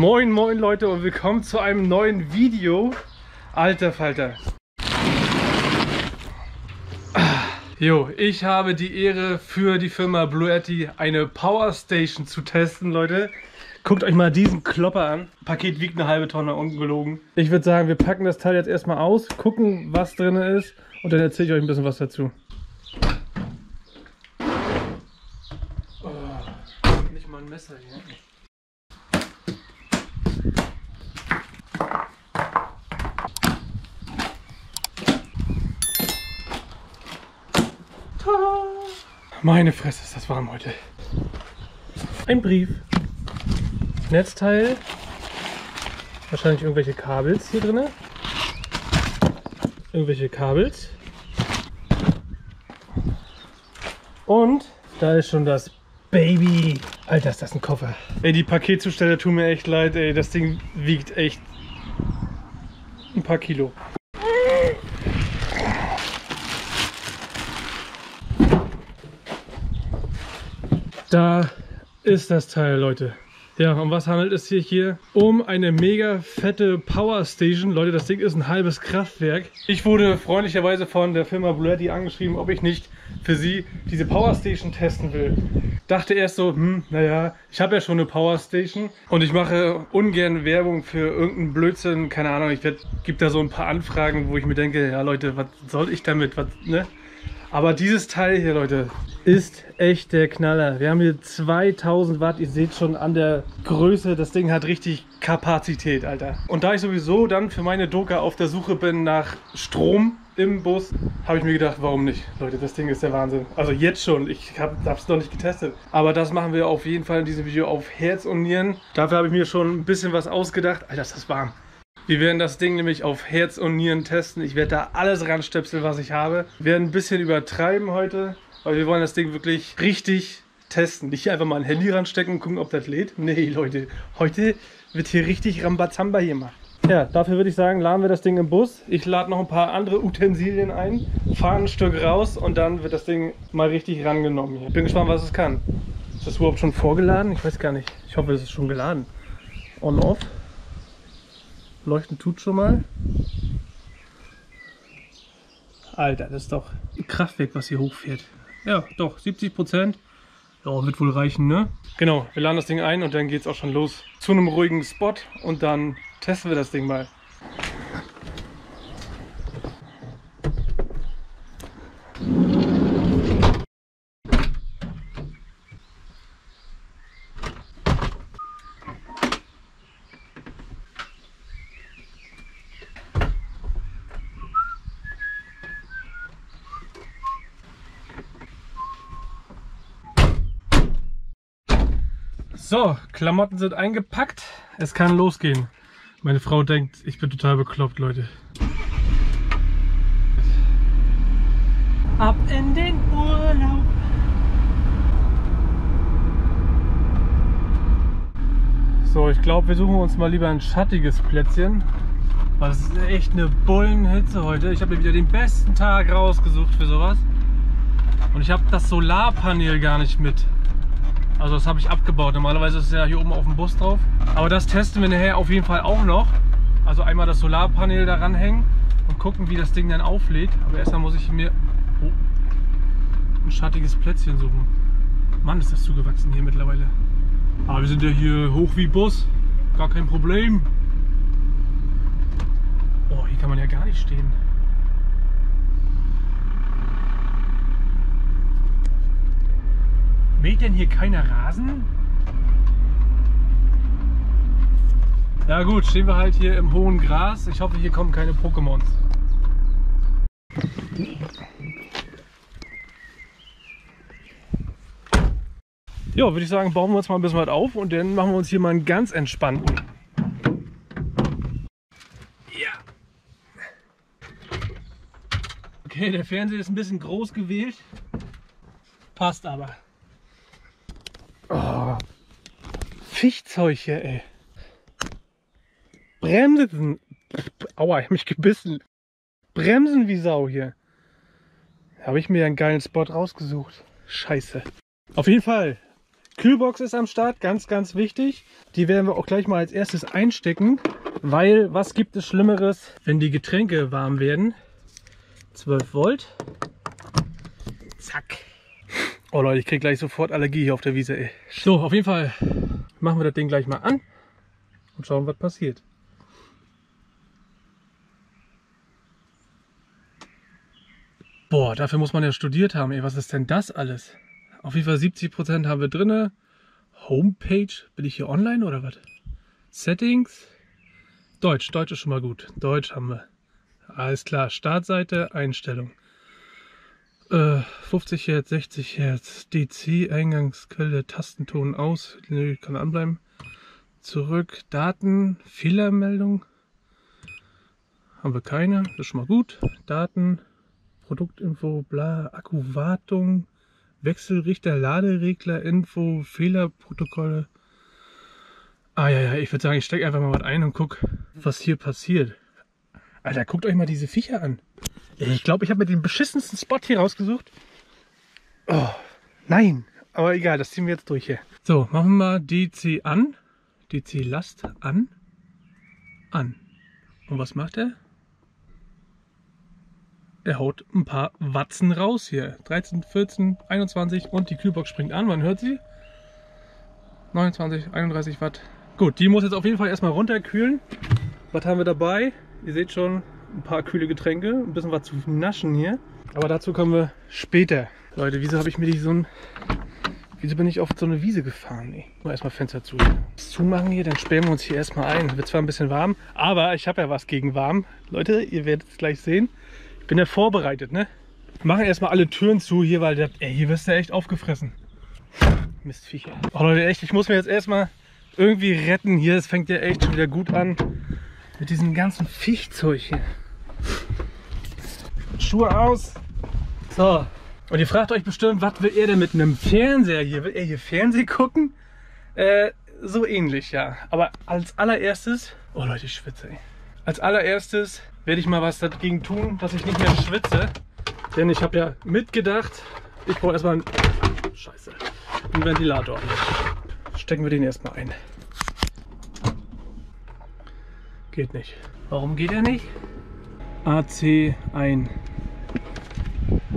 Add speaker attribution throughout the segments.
Speaker 1: Moin moin Leute und willkommen zu einem neuen Video. Alter Falter. Ah, Jo, ich habe die Ehre für die Firma Bluetti eine Power Station zu testen, Leute. Guckt euch mal diesen Klopper an. Paket wiegt eine halbe Tonne, ungelogen. Ich würde sagen, wir packen das Teil jetzt erstmal aus, gucken, was drin ist und dann erzähle ich euch ein bisschen was dazu. Oh, nicht mal ein Messer hier. Meine Fresse, ist das warm heute. Ein Brief. Netzteil. Wahrscheinlich irgendwelche Kabels hier drin. Irgendwelche Kabels. Und da ist schon das Baby. Alter, ist das ein Koffer. Ey, die Paketzusteller tun mir echt leid, ey. Das Ding wiegt echt ein paar Kilo. Da ist das Teil, Leute. Ja, um was handelt es sich hier? Um eine mega fette Power Station. Leute, das Ding ist ein halbes Kraftwerk. Ich wurde freundlicherweise von der Firma Bluetti angeschrieben, ob ich nicht für sie diese Power Station testen will. Dachte erst so, hm, naja, ich habe ja schon eine Power Station und ich mache ungern Werbung für irgendeinen Blödsinn. Keine Ahnung, ich gebe da so ein paar Anfragen, wo ich mir denke, ja Leute, was soll ich damit? Was, ne? Aber dieses Teil hier, Leute, ist echt der Knaller. Wir haben hier 2000 Watt. Ihr seht schon an der Größe, das Ding hat richtig Kapazität, Alter. Und da ich sowieso dann für meine Doka auf der Suche bin nach Strom im Bus, habe ich mir gedacht, warum nicht? Leute, das Ding ist der Wahnsinn. Also jetzt schon. Ich habe es noch nicht getestet. Aber das machen wir auf jeden Fall in diesem Video auf Herz und Nieren. Dafür habe ich mir schon ein bisschen was ausgedacht. Alter, ist das warm. Wir werden das Ding nämlich auf Herz und Nieren testen. Ich werde da alles ranstöpseln, was ich habe. Wir werden ein bisschen übertreiben heute, weil wir wollen das Ding wirklich richtig testen. Nicht einfach mal ein Handy ranstecken und gucken, ob das lädt. Nee, Leute, heute wird hier richtig Rambazamba gemacht. Ja, dafür würde ich sagen, laden wir das Ding im Bus. Ich lade noch ein paar andere Utensilien ein, fahre ein Stück raus und dann wird das Ding mal richtig rangenommen hier. Bin gespannt, was es kann. Ist das überhaupt schon vorgeladen? Ich weiß gar nicht. Ich hoffe, es ist schon geladen. On-off. Leuchten tut schon mal. Alter, das ist doch ein Kraftwerk, was hier hochfährt. Ja, doch, 70 Prozent. Ja, wird wohl reichen, ne? Genau, wir laden das Ding ein und dann geht's auch schon los zu einem ruhigen Spot und dann testen wir das Ding mal. So, Klamotten sind eingepackt. Es kann losgehen. Meine Frau denkt, ich bin total bekloppt, Leute. Ab in den Urlaub. So, ich glaube, wir suchen uns mal lieber ein schattiges Plätzchen. Weil es ist echt eine Bullenhitze heute. Ich habe mir wieder den besten Tag rausgesucht für sowas. Und ich habe das Solarpanel gar nicht mit. Also das habe ich abgebaut. Normalerweise ist es ja hier oben auf dem Bus drauf. Aber das testen wir nachher auf jeden Fall auch noch. Also einmal das Solarpanel daran hängen und gucken, wie das Ding dann auflädt. Aber erstmal muss ich mir oh, ein schattiges Plätzchen suchen. Mann, ist das zugewachsen hier mittlerweile. Aber wir sind ja hier hoch wie Bus. Gar kein Problem. Oh, hier kann man ja gar nicht stehen. Mäht denn hier keiner Rasen? Ja gut, stehen wir halt hier im hohen Gras. Ich hoffe, hier kommen keine Pokémons. Ja, würde ich sagen, bauen wir uns mal ein bisschen was auf und dann machen wir uns hier mal einen ganz entspannten. Ja. Okay, der Fernseher ist ein bisschen groß gewählt. Passt aber. Oh. Fichtzeug hier, ey. Bremsen. Aua, ich hab mich gebissen. Bremsen wie Sau hier. Habe ich mir einen geilen Spot rausgesucht. Scheiße. Auf jeden Fall. Kühlbox ist am Start, ganz, ganz wichtig. Die werden wir auch gleich mal als erstes einstecken, weil was gibt es Schlimmeres, wenn die Getränke warm werden? 12 Volt. Zack. Oh Leute, ich kriege gleich sofort Allergie hier auf der Wiese. Ey. So, auf jeden Fall machen wir das Ding gleich mal an und schauen, was passiert. Boah, dafür muss man ja studiert haben. Ey, was ist denn das alles? Auf jeden Fall 70% haben wir drinne. Homepage, bin ich hier online oder was? Settings. Deutsch, Deutsch ist schon mal gut. Deutsch haben wir. Alles klar, Startseite, Einstellung. Äh, 50 Hertz, 60 Hertz, DC, Eingangsquelle, Tastenton aus. Nö, kann anbleiben. Zurück, Daten, Fehlermeldung. Haben wir keine, das ist schon mal gut. Daten, Produktinfo, bla, Akkuwartung, Wechselrichter, Laderegler, Info, Fehlerprotokolle. Ah ja, ja, ich würde sagen, ich stecke einfach mal was ein und guck, was hier passiert. Alter, guckt euch mal diese Viecher an. Ich glaube, ich habe mir den beschissensten Spot hier rausgesucht. Oh, nein. Aber egal, das ziehen wir jetzt durch hier. So, machen wir DC an. DC Last an. An. Und was macht er? er haut ein paar Watzen raus hier. 13, 14, 21 und die Kühlbox springt an. Man hört sie. 29, 31 Watt. Gut, die muss jetzt auf jeden Fall erstmal runterkühlen. Was haben wir dabei? Ihr seht schon, ein paar kühle Getränke, ein bisschen was zu naschen hier. Aber dazu kommen wir später. Leute, wieso habe ich mir die so ein... Wieso bin ich auf so eine Wiese gefahren? Nee. Mal erstmal Fenster zu. Das zumachen hier, dann sperren wir uns hier erstmal ein. Wird zwar ein bisschen warm, aber ich habe ja was gegen warm. Leute, ihr werdet es gleich sehen bin ja vorbereitet, ne? Machen erstmal alle Türen zu hier, weil der, ey, hier wirst du echt aufgefressen. Mistviecher. Oh Leute, echt, ich muss mir jetzt erstmal irgendwie retten hier. Es fängt ja echt schon wieder gut an. Mit diesem ganzen Viechzeug hier. Schuhe aus. So. Und ihr fragt euch bestimmt, was will er denn mit einem Fernseher hier? Will er hier Fernsehen gucken? Äh, so ähnlich, ja. Aber als allererstes... Oh Leute, ich schwitze, ey. Als allererstes werde ich mal was dagegen tun, dass ich nicht mehr schwitze. Denn ich habe ja mitgedacht, ich brauche erstmal einen, Scheiße, einen Ventilator. Stecken wir den erstmal ein. Geht nicht. Warum geht er nicht? AC ein.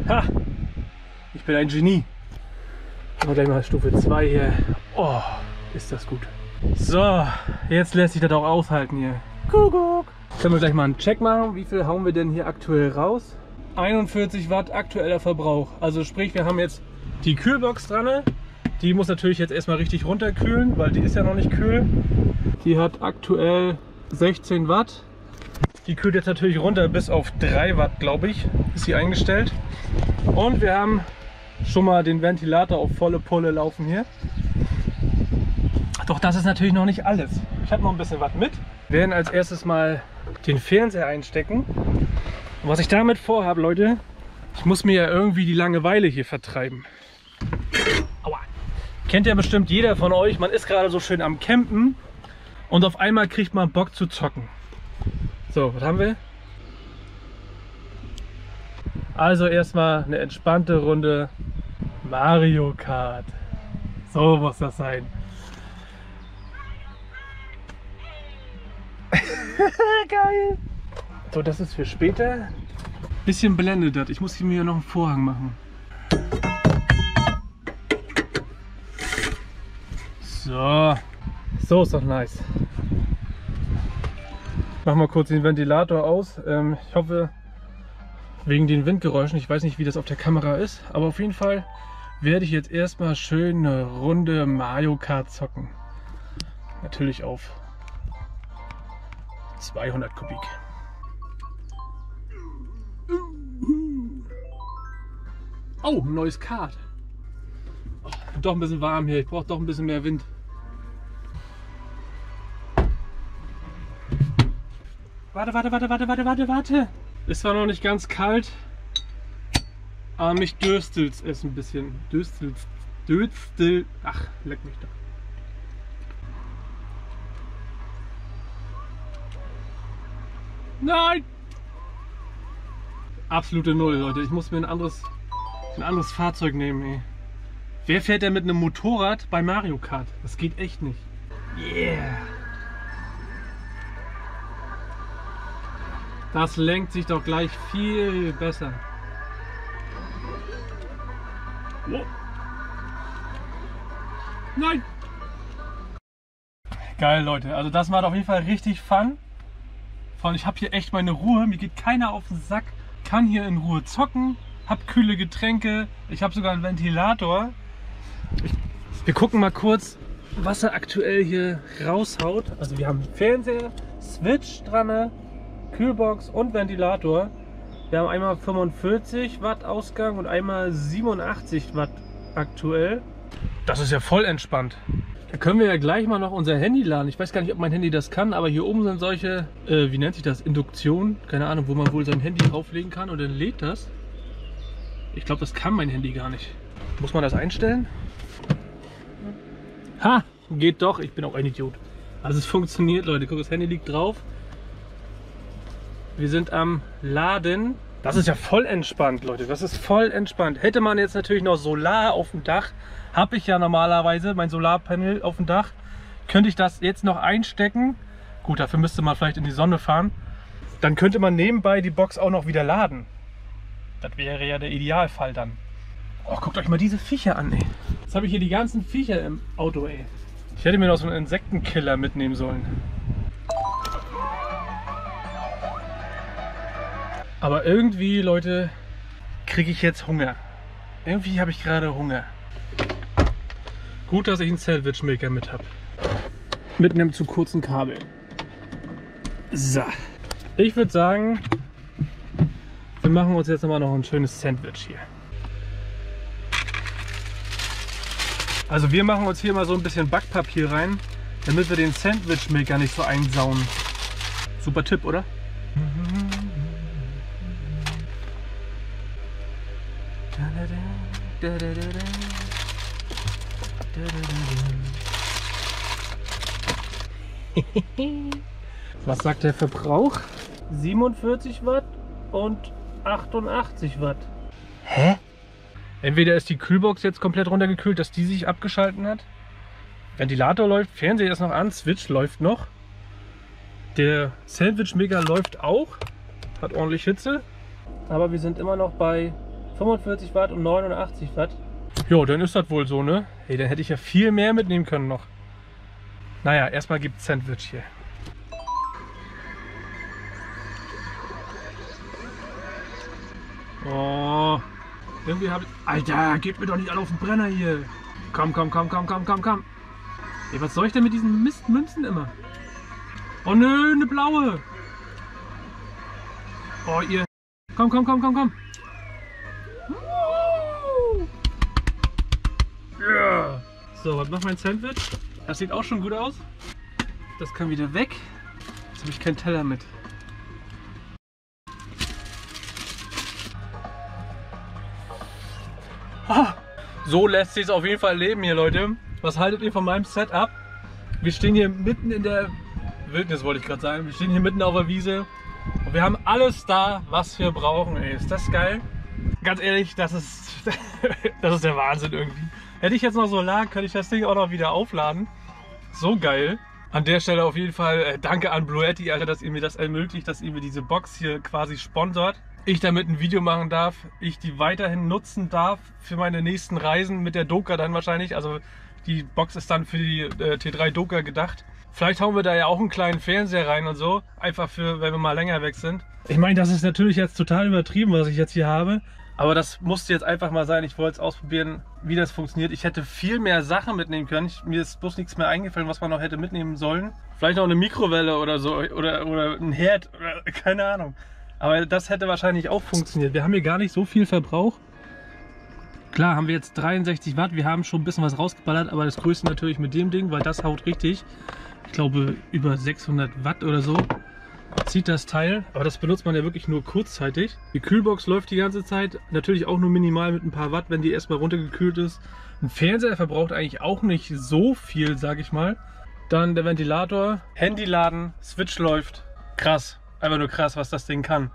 Speaker 1: Ha! Ich bin ein Genie. Mal gleich mal Stufe 2 hier. Oh, ist das gut. So, jetzt lässt sich das auch aushalten hier. Kuckuck. Können wir gleich mal einen Check machen. Wie viel hauen wir denn hier aktuell raus? 41 Watt aktueller Verbrauch. Also sprich, wir haben jetzt die Kühlbox dran. Die muss natürlich jetzt erstmal richtig runterkühlen, weil die ist ja noch nicht kühl. Die hat aktuell 16 Watt. Die kühlt jetzt natürlich runter bis auf 3 Watt, glaube ich, ist sie eingestellt. Und wir haben schon mal den Ventilator auf volle Pulle laufen hier. Doch das ist natürlich noch nicht alles. Ich habe noch ein bisschen was mit. Wir werden als erstes mal den Fernseher einstecken. Und was ich damit vorhabe, Leute, ich muss mir ja irgendwie die Langeweile hier vertreiben. Aua. Kennt ja bestimmt jeder von euch, man ist gerade so schön am Campen und auf einmal kriegt man Bock zu zocken. So, was haben wir? Also erstmal eine entspannte Runde Mario Kart. So muss das sein. Geil. So, das ist für später. Bisschen blendet das. Ich muss hier mir noch einen Vorhang machen. So. So ist doch nice. Machen wir kurz den Ventilator aus. Ähm, ich hoffe, wegen den Windgeräuschen, ich weiß nicht, wie das auf der Kamera ist, aber auf jeden Fall werde ich jetzt erstmal schön eine Runde Mario Kart zocken. Natürlich auf 200 Kubik. Oh, ein neues Kart. Oh, doch ein bisschen warm hier. Ich brauche doch ein bisschen mehr Wind. Warte, warte, warte, warte, warte, warte, warte. Ist zwar noch nicht ganz kalt, aber mich dürstelt es ein bisschen. Dürstelt, dürstelt. Ach, leck mich doch. Nein! Absolute Null, Leute. Ich muss mir ein anderes, ein anderes Fahrzeug nehmen, ey. Wer fährt denn mit einem Motorrad bei Mario Kart? Das geht echt nicht. Yeah. Das lenkt sich doch gleich viel besser. Oh. Nein! Geil, Leute. Also das macht auf jeden Fall richtig Fun. Vor allem, ich habe hier echt meine Ruhe. Mir geht keiner auf den Sack. Kann hier in Ruhe zocken. Hab kühle Getränke. Ich habe sogar einen Ventilator. Ich, wir gucken mal kurz, was er aktuell hier raushaut. Also wir haben Fernseher, Switch dran, Kühlbox und Ventilator. Wir haben einmal 45 Watt Ausgang und einmal 87 Watt aktuell. Das ist ja voll entspannt. Da können wir ja gleich mal noch unser Handy laden. Ich weiß gar nicht, ob mein Handy das kann, aber hier oben sind solche, äh, wie nennt sich das, Induktion, keine Ahnung, wo man wohl sein Handy drauflegen kann und dann lädt das. Ich glaube, das kann mein Handy gar nicht. Muss man das einstellen? Ha, geht doch. Ich bin auch ein Idiot. Also es funktioniert, Leute. Guck, das Handy liegt drauf. Wir sind am Laden. Das ist ja voll entspannt, Leute. Das ist voll entspannt. Hätte man jetzt natürlich noch Solar auf dem Dach, habe ich ja normalerweise mein Solarpanel auf dem Dach, könnte ich das jetzt noch einstecken. Gut, dafür müsste man vielleicht in die Sonne fahren. Dann könnte man nebenbei die Box auch noch wieder laden. Das wäre ja der Idealfall dann. Oh, guckt euch mal diese Viecher an, ey. Jetzt habe ich hier die ganzen Viecher im Auto, ey. Ich hätte mir noch so einen Insektenkiller mitnehmen sollen. Aber irgendwie, Leute, kriege ich jetzt Hunger. Irgendwie habe ich gerade Hunger. Gut, dass ich einen Sandwich-Maker mit habe. Mit einem zu kurzen Kabel. So. Ich würde sagen, wir machen uns jetzt nochmal noch ein schönes Sandwich hier. Also wir machen uns hier mal so ein bisschen Backpapier rein, damit wir den Sandwich-Maker nicht so einsauen. Super Tipp, oder? Was sagt der Verbrauch? 47 Watt und 88 Watt. Hä? Entweder ist die Kühlbox jetzt komplett runtergekühlt, dass die sich abgeschalten hat. Ventilator läuft, Fernseher ist noch an, Switch läuft noch. Der Sandwich Mega läuft auch, hat ordentlich Hitze. Aber wir sind immer noch bei 45 Watt und 89 Watt. Jo, dann ist das wohl so, ne? Hey, dann hätte ich ja viel mehr mitnehmen können noch. Naja, erstmal gibt es Sandwich hier. Oh, irgendwie habe ich... Alter, geht mir doch nicht alle auf den Brenner hier. Komm, komm, komm, komm, komm, komm, komm. Ey, was soll ich denn mit diesen Mistmünzen immer? Oh nö, eine blaue. Oh, ihr... Komm, komm, komm, komm, komm. So, was macht mein Sandwich? Das sieht auch schon gut aus. Das kann wieder weg. Jetzt habe ich keinen Teller mit. So lässt sich es auf jeden Fall leben hier, Leute. Was haltet ihr von meinem Setup? Wir stehen hier mitten in der Wildnis, wollte ich gerade sagen. Wir stehen hier mitten auf der Wiese und wir haben alles da, was wir brauchen. Ey, ist das geil? Ganz ehrlich, das ist, das ist der Wahnsinn irgendwie. Hätte ich jetzt noch Solar, könnte ich das Ding auch noch wieder aufladen. So geil. An der Stelle auf jeden Fall äh, danke an Bluetti, Alter, dass ihr mir das ermöglicht, dass ihr mir diese Box hier quasi sponsort ich damit ein Video machen darf, ich die weiterhin nutzen darf für meine nächsten Reisen mit der Doka dann wahrscheinlich. Also die Box ist dann für die äh, T3 Doka gedacht. Vielleicht hauen wir da ja auch einen kleinen Fernseher rein und so, einfach für, wenn wir mal länger weg sind. Ich meine, das ist natürlich jetzt total übertrieben, was ich jetzt hier habe. Aber das musste jetzt einfach mal sein. Ich wollte es ausprobieren, wie das funktioniert. Ich hätte viel mehr Sachen mitnehmen können. Ich, mir ist bloß nichts mehr eingefallen, was man noch hätte mitnehmen sollen. Vielleicht noch eine Mikrowelle oder so oder, oder ein Herd oder keine Ahnung. Aber das hätte wahrscheinlich auch funktioniert. Wir haben hier gar nicht so viel Verbrauch. Klar haben wir jetzt 63 Watt, wir haben schon ein bisschen was rausgeballert, aber das größte natürlich mit dem Ding, weil das haut richtig. Ich glaube über 600 Watt oder so zieht das Teil, aber das benutzt man ja wirklich nur kurzzeitig. Die Kühlbox läuft die ganze Zeit, natürlich auch nur minimal mit ein paar Watt, wenn die erstmal runtergekühlt ist. Ein Fernseher verbraucht eigentlich auch nicht so viel, sage ich mal. Dann der Ventilator, Handy laden, Switch läuft. Krass. Einfach nur krass, was das Ding kann.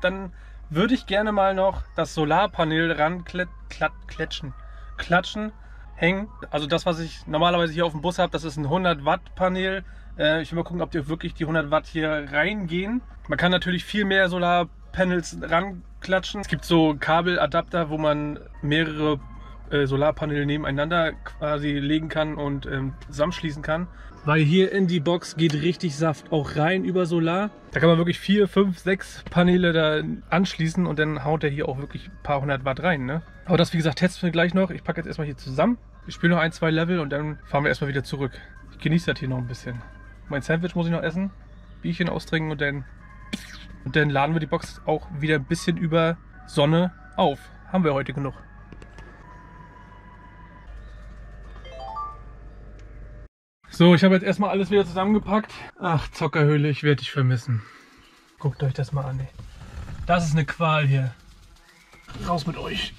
Speaker 1: Dann würde ich gerne mal noch das Solarpanel ran kletschen, klatschen. hängen. Also das, was ich normalerweise hier auf dem Bus habe, das ist ein 100 Watt Panel. Äh, ich will mal gucken, ob die wirklich die 100 Watt hier reingehen. Man kann natürlich viel mehr Solarpanels ranklatschen. Es gibt so Kabeladapter, wo man mehrere äh, Solarpaneele nebeneinander quasi legen kann und ähm, zusammenschließen kann. Weil hier in die Box geht richtig Saft auch rein über Solar. Da kann man wirklich vier, fünf, sechs Paneele da anschließen und dann haut er hier auch wirklich ein paar hundert Watt rein. Ne? Aber das, wie gesagt, testen wir gleich noch. Ich packe jetzt erstmal hier zusammen. Ich spiele noch ein, zwei Level und dann fahren wir erstmal wieder zurück. Ich genieße das hier noch ein bisschen. Mein Sandwich muss ich noch essen, Bierchen austrinken und dann, und dann laden wir die Box auch wieder ein bisschen über Sonne auf. Haben wir heute genug. So, ich habe jetzt erstmal alles wieder zusammengepackt. Ach, Zockerhöhle, ich werde dich vermissen. Guckt euch das mal an. Ey. Das ist eine Qual hier. Raus mit euch.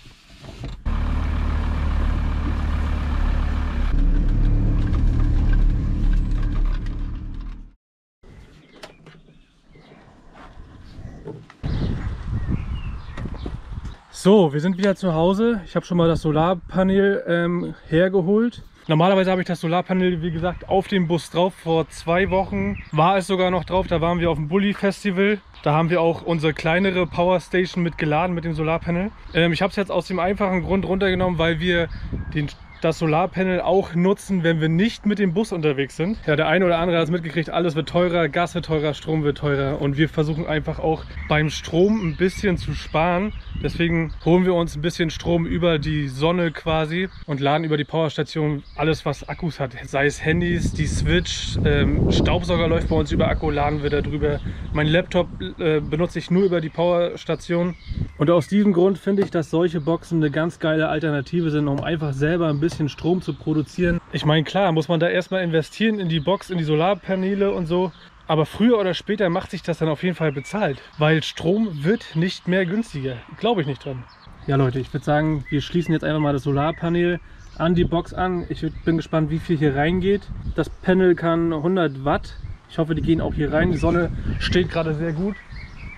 Speaker 1: So, wir sind wieder zu Hause. Ich habe schon mal das Solarpanel ähm, hergeholt. Normalerweise habe ich das Solarpanel, wie gesagt, auf dem Bus drauf. Vor zwei Wochen war es sogar noch drauf. Da waren wir auf dem Bully Festival. Da haben wir auch unsere kleinere Powerstation mit geladen mit dem Solarpanel. Ähm, ich habe es jetzt aus dem einfachen Grund runtergenommen, weil wir den das Solarpanel auch nutzen, wenn wir nicht mit dem Bus unterwegs sind. Ja, der eine oder andere hat es mitgekriegt, alles wird teurer, Gas wird teurer, Strom wird teurer und wir versuchen einfach auch beim Strom ein bisschen zu sparen. Deswegen holen wir uns ein bisschen Strom über die Sonne quasi und laden über die Powerstation alles, was Akkus hat. Sei es Handys, die Switch, ähm, Staubsauger läuft bei uns über Akku, laden wir darüber. Mein Laptop äh, benutze ich nur über die Powerstation. Und aus diesem Grund finde ich, dass solche Boxen eine ganz geile Alternative sind, um einfach selber ein bisschen bisschen Strom zu produzieren. Ich meine, klar, muss man da erstmal investieren in die Box, in die Solarpaneele und so. Aber früher oder später macht sich das dann auf jeden Fall bezahlt, weil Strom wird nicht mehr günstiger. Glaube ich nicht dran. Ja Leute, ich würde sagen, wir schließen jetzt einfach mal das Solarpanel an die Box an. Ich bin gespannt, wie viel hier reingeht. Das Panel kann 100 Watt. Ich hoffe, die gehen auch hier rein. Die Sonne steht gerade sehr gut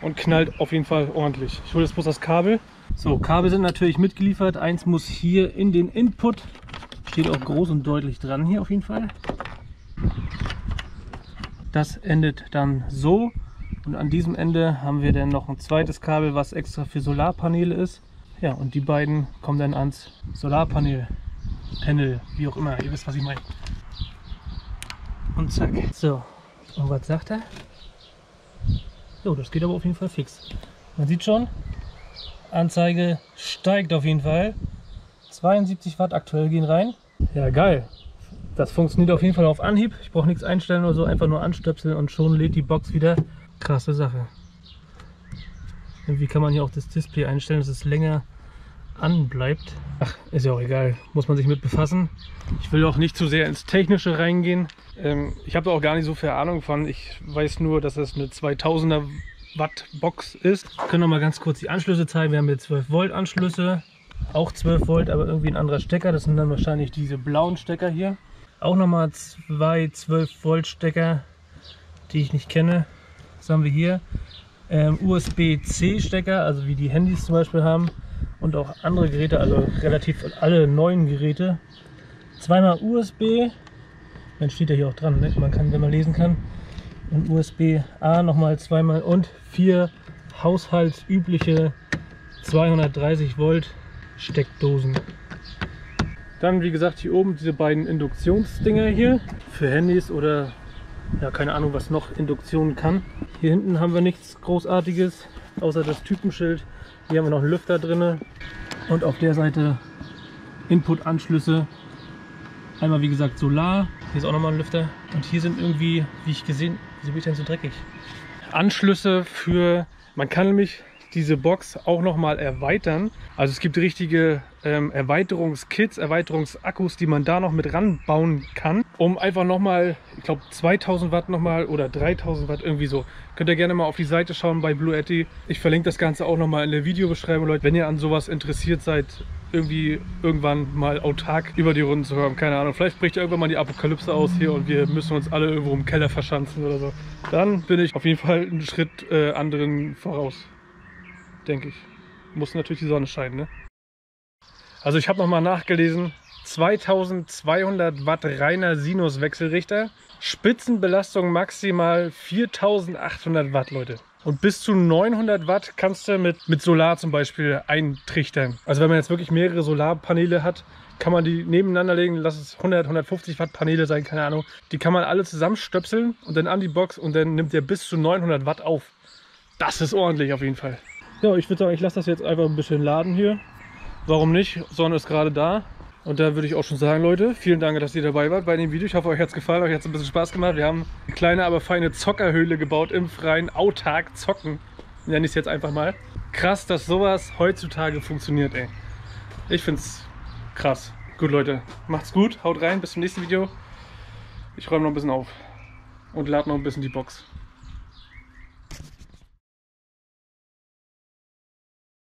Speaker 1: und knallt auf jeden Fall ordentlich. Ich hole jetzt bloß das Kabel. So, Kabel sind natürlich mitgeliefert. Eins muss hier in den Input. Steht auch groß und deutlich dran hier auf jeden Fall. Das endet dann so. Und an diesem Ende haben wir dann noch ein zweites Kabel, was extra für Solarpaneele ist. Ja, und die beiden kommen dann ans Solarpanel, Panel, wie auch immer. Ihr wisst, was ich meine. Und zack. So, und was sagt er? Jo, das geht aber auf jeden Fall fix. Man sieht schon, Anzeige steigt auf jeden Fall. 72 Watt aktuell gehen rein. Ja, geil. Das funktioniert auf jeden Fall auf Anhieb. Ich brauche nichts einstellen oder so, einfach nur anstöpseln und schon lädt die Box wieder. Krasse Sache. Irgendwie kann man hier auch das Display einstellen, dass es länger anbleibt. Ach, ist ja auch egal. Muss man sich mit befassen. Ich will auch nicht zu sehr ins Technische reingehen. Ähm, ich habe auch gar nicht so viel Ahnung von. Ich weiß nur, dass es eine 2000er Watt Box ist. Wir können noch mal ganz kurz die Anschlüsse zeigen. Wir haben hier 12 Volt Anschlüsse, auch 12 Volt, aber irgendwie ein anderer Stecker. Das sind dann wahrscheinlich diese blauen Stecker hier. Auch noch mal zwei 12 Volt Stecker, die ich nicht kenne. Was haben wir hier? Ähm, USB-C Stecker, also wie die Handys zum Beispiel haben und auch andere Geräte, also relativ alle neuen Geräte. Zweimal USB, dann steht ja hier auch dran, ne? man kann, wenn man lesen kann und USB-A nochmal zweimal und vier haushaltsübliche 230 Volt Steckdosen. Dann wie gesagt hier oben diese beiden Induktionsdinger hier für Handys oder ja keine Ahnung was noch Induktion kann. Hier hinten haben wir nichts großartiges außer das Typenschild. Hier haben wir noch einen Lüfter drin und auf der Seite Input-Anschlüsse. Einmal wie gesagt Solar, hier ist auch nochmal ein Lüfter und hier sind irgendwie, wie ich gesehen Wieso bin ich denn so dreckig? Anschlüsse für, man kann nämlich diese Box auch noch mal erweitern. Also es gibt richtige ähm, Erweiterungskits, Erweiterungsakkus, die man da noch mit ranbauen kann, um einfach noch mal, ich glaube 2000 Watt noch mal oder 3000 Watt irgendwie so. Könnt ihr gerne mal auf die Seite schauen bei Blue Yeti. Ich verlinke das Ganze auch noch mal in der Videobeschreibung, Leute. Wenn ihr an sowas interessiert seid, irgendwie irgendwann mal autark über die Runden zu hören. Keine Ahnung, vielleicht bricht irgendwann mal die Apokalypse aus hier und wir müssen uns alle irgendwo im Keller verschanzen oder so. Dann bin ich auf jeden Fall einen Schritt äh, anderen voraus. Denke ich. Muss natürlich die Sonne scheinen, ne? Also ich habe nochmal nachgelesen, 2200 Watt reiner Sinuswechselrichter. Spitzenbelastung maximal 4800 Watt, Leute. Und bis zu 900 Watt kannst du mit, mit Solar zum Beispiel eintrichtern. Also wenn man jetzt wirklich mehrere Solarpaneele hat, kann man die nebeneinander legen, lass es 100, 150 Watt Paneele sein, keine Ahnung. Die kann man alle zusammenstöpseln und dann an die Box und dann nimmt der bis zu 900 Watt auf. Das ist ordentlich auf jeden Fall. Ja, ich würde sagen, ich lasse das jetzt einfach ein bisschen laden hier. Warum nicht? Sonne ist gerade da. Und da würde ich auch schon sagen, Leute, vielen Dank, dass ihr dabei wart bei dem Video. Ich hoffe, euch hat es gefallen, euch hat es ein bisschen Spaß gemacht. Wir haben eine kleine, aber feine Zockerhöhle gebaut im freien Autark zocken. Nenne ich es jetzt einfach mal. Krass, dass sowas heutzutage funktioniert, ey. Ich finde es krass. Gut, Leute, macht's gut, haut rein, bis zum nächsten Video. Ich räume noch ein bisschen auf und lade noch ein bisschen die Box.